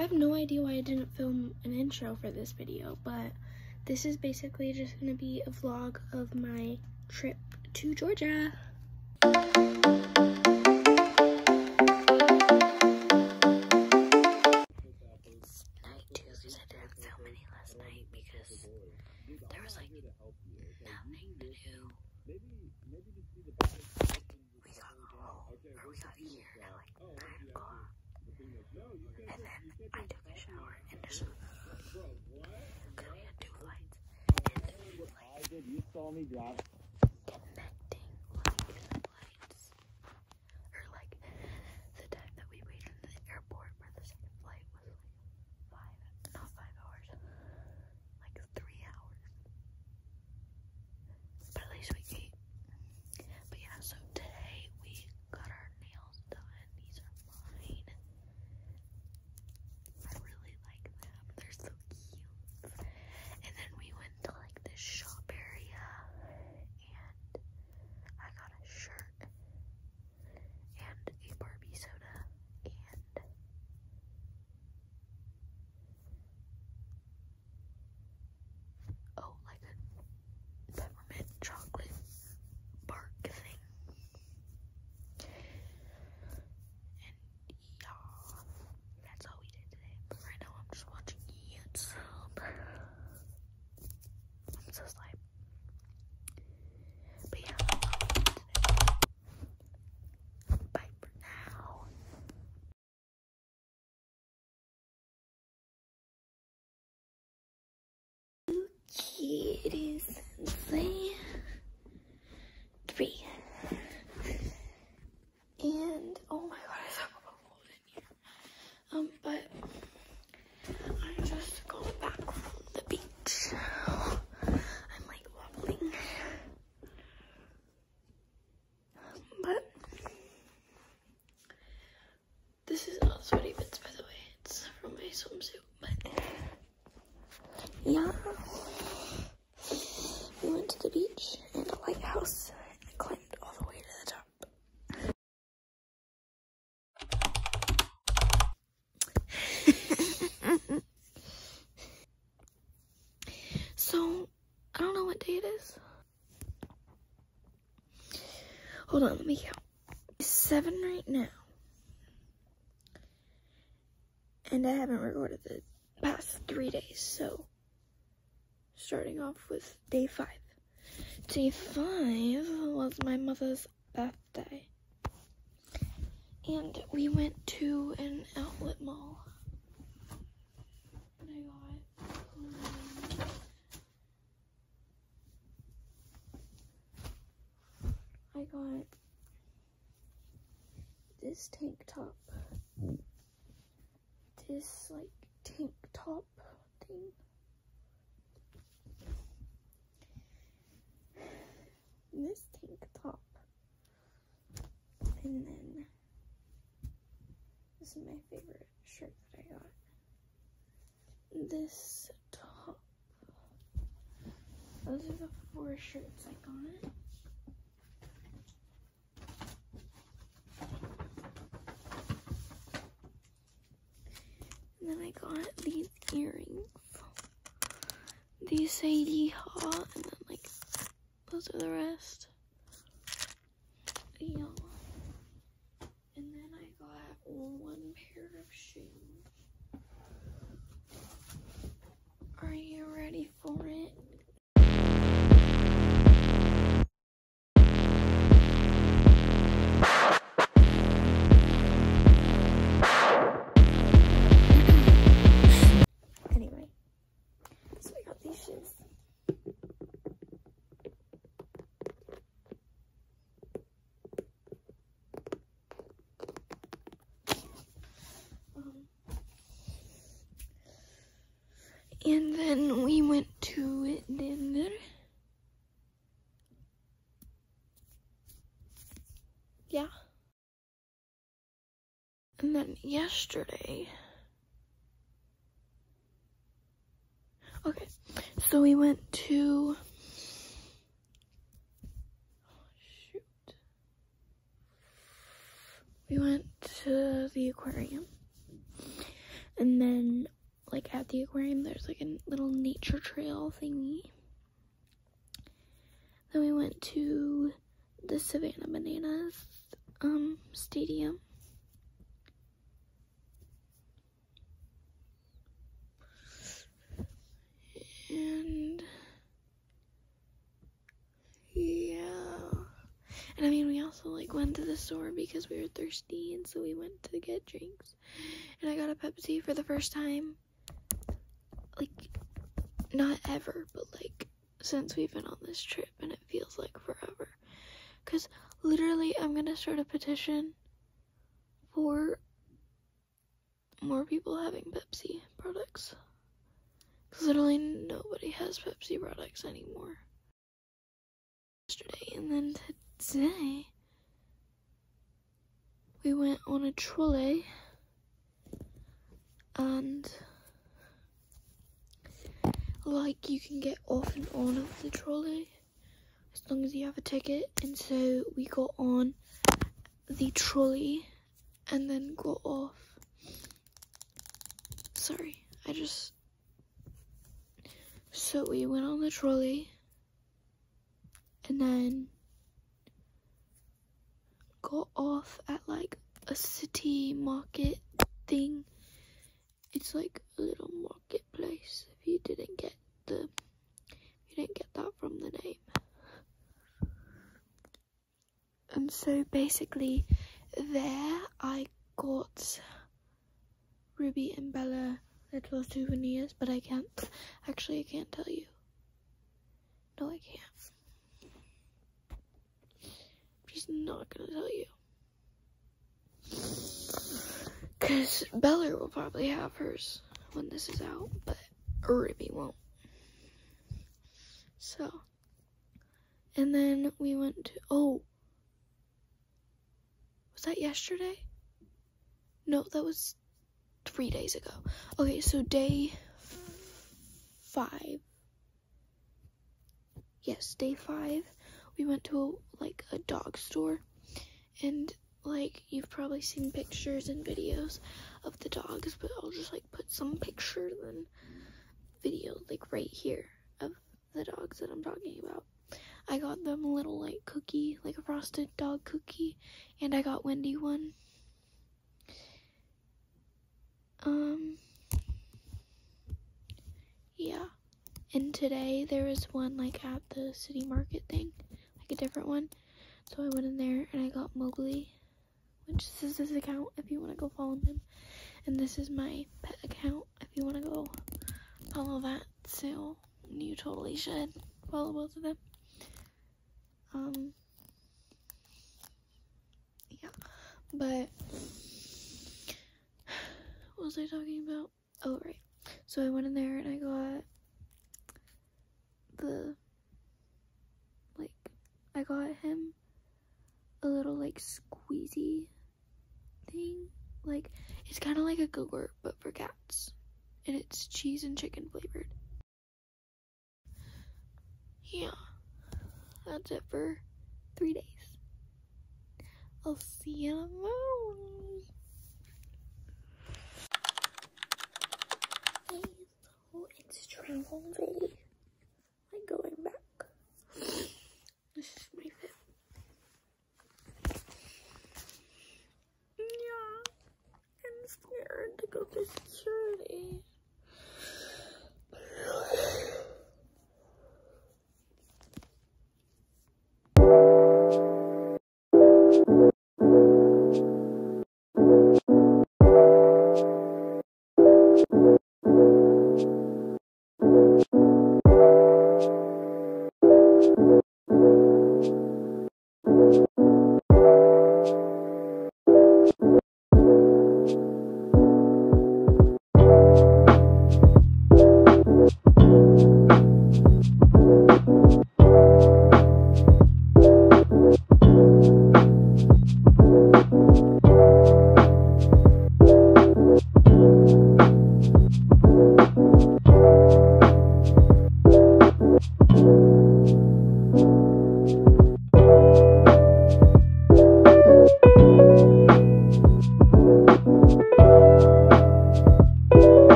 I have no idea why I didn't film an intro for this video, but this is basically just gonna be a vlog of my trip to Georgia. It's night two, I didn't film any last night because there was like nothing to do. We got home, or we got here at like 9 o'clock. And then I took a shower and just, because we had two flights, and like, I did. You saw me drive. connecting like the flights, or like the time that we waited in the airport for the second flight was like five, not five hours, like three hours. But at least we ate. But yeah, so today we got our nails done. These are mine. I really like them. They're so cute. And then we went to like this shop area and I got a shirt and a Barbie soda and oh like a peppermint chocolate bark thing. And yeah, that's all we did today. But right now I'm just watching YouTube. I'm so slime. But yeah, that's all we did today. Bye for now. Kitties say three. And oh my god, it's so cold in here. Um, but I'm just going back from the beach. I'm like wobbling. But this is not sweaty bits by the way. It's from my swimsuit, but yeah. We went to the beach and a lighthouse and climbed all the way to the top. so, I don't know what day it is. Hold on, let me count. It's seven right now. And I haven't recorded the past three days, so starting off with day five. Day five was my mother's birthday. And we went to an outlet mall. And I got um, I got this This like tank top thing. This tank top. And then this is my favorite shirt that I got. This top. Those are the four shirts I got. I got these earrings. These say yeehaw, and then like those are the rest. Yeah. And then I got one pair of shoes. Are you ready for it? And then we went to dinner. Yeah. And then yesterday. Okay, so we went to. Oh, shoot. We went to the aquarium. And then, like at the aquarium, there's like a little nature trail thingy. Then we went to the Savannah Bananas um, stadium. And yeah. And I mean, we also like went to the store because we were thirsty, and so we went to get drinks. And I got a Pepsi for the first time. Like, not ever, but like since we've been on this trip, and it feels like forever. Because literally, I'm gonna start a petition for more people having Pepsi products. Because literally nobody has Pepsi products anymore. Yesterday, and then today, we went on a trolley and like you can get off and on of the trolley as long as you have a ticket. And so we got on the trolley and then got off. Sorry i just so we went on the trolley and then got off at like a city market thing. It's like a little marketplace if you didn't get the you didn't get that from the name and so basically there I got Ruby and Bella little souvenirs but I can't actually I can't tell you. No I can't. I'm just not gonna tell you. Because Bella will probably have hers when this is out but Ruby won't. So and then we went to oh was that yesterday? No, that was three days ago. Okay, so day five. Yes, day five. We went to a, like a dog store, and like you've probably seen pictures and videos of the dogs, but I'll just like put some pictures and video like right here of the dogs that I'm talking about. I got them a little like cookie, like a frosted dog cookie, and I got Wendy one. Um, yeah. And today there was one like at the city market thing, like a different one. So I went in there and I got Mowgli, which is his account if you want to go follow him. And this is my pet account if you want to go follow that. So you totally should follow both of them. Um, yeah, but what was I talking about? Oh, right. So I went in there and I got the, like, I got him a little, like, squeezy thing. Like, it's kind of like a Go-Gurt, but for cats. And it's cheese and chicken flavored. Yeah that's it for three days. I'll see you tomorrow. Hey, so it's travel day.